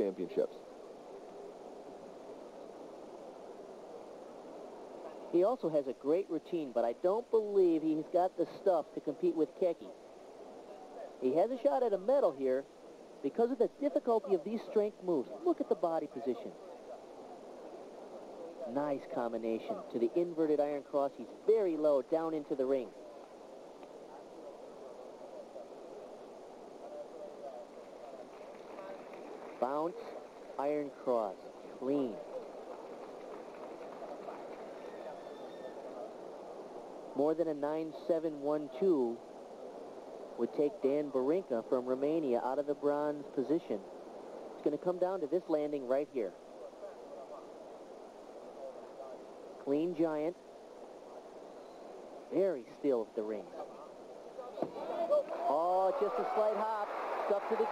championships. He also has a great routine, but I don't believe he's got the stuff to compete with Chechi. He has a shot at a medal here because of the difficulty of these strength moves. Look at the body position. Nice combination to the inverted iron cross. He's very low down into the ring. Bounce, iron cross, clean. More than a 9-7-1-2 would take Dan Burinca from Romania out of the bronze position. It's going to come down to this landing right here. Clean giant. Very still at the rings. Oh, just a slight hop. Up to the